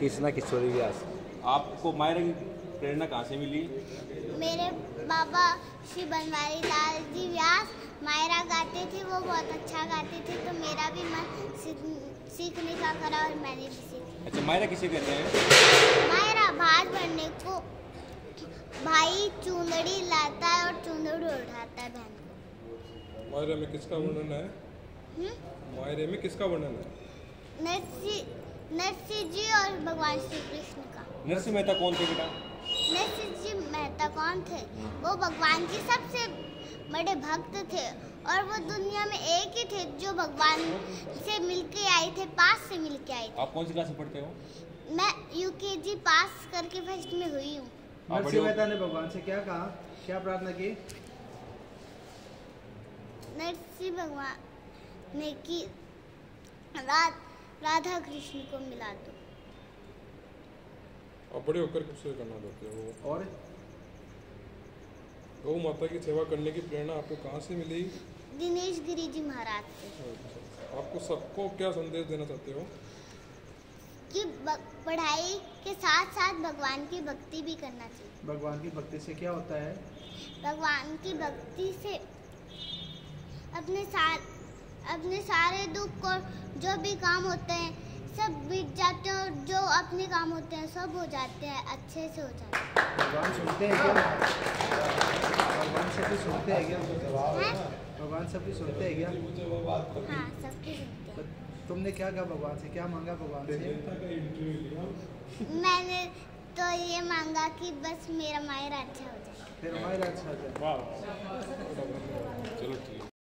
कृष्णा किशोरी व्यास आपको मायरा की प्रेरणा कहाँ से मिली? मेरे बाबा श्री बनवारी लाल जी व्यास मायरा गाते थे वो बहुत अच्छा गाते थे तो मेरा भी मन सीखने का करा और मैंने भी सीखी अच्छा मायरा किसे कहते हैं? मायरा भात बनने को भाई चुंदड़ी लाता है और चुंदड़ी उठाता है बहन को। मायरे में किसका वर्णन है? हम्म? मायरे में किसका वर्णन है? नरसी नरसिंह जी और भगवान श्री कृष्ण का। नरसिंह मेहता कौन थे बेटा? नरसिंह जी मेहता कौन थे? वो भगवान के सबसे बड़े भक्त थे और वो दुनिया में एक ही थे जो भगवान से मिलके आए थे पास से मिलके आए आप कौन सी क्लास में पढ़ते हो? मैं यूकेजी पास करके फ़र्स्ट में हुई हूँ। नरसिंह मेहता ने भगवान से क्या कहा? क्या प्रार्थना की? नरसिंह भगवान ने की रात राधा कृष्ण को मिला दो। आप बड़े होकर कुछ करना चाहते हो? और? गौ माता की सेवा करने की प्रेरणा आपको कहाँ से मिली? दिनेश गिरी जी महाराज से। आपको सबको क्या संदेश देना चाहते हो? कि पढ़ाई के साथ साथ भगवान की भक्ति भी करना चाहिए। भगवान की भक्ति से क्या होता है? भगवान की भक्ति से अपने साथ अपने सारे दुख और जो भी काम होते हैं सब बीत जाते हैं और जो अपने काम होते हैं सब हो जाते हैं अच्छे से हो जाते भगवान सुनते हैं क्या? भगवान सभी सुनते हैं क्या? हैं? हैं? भगवान सभी सुनते हैं क्या? हाँ सबके सुनते तुमने क्या कहा भगवान से? क्या मांगा भगवान से? मैंने तो ये मांगा कि बस मेरा मायरा अच्छा हो जाए। फिर हमारा अच्छा हो जाए। चलो ठीक है।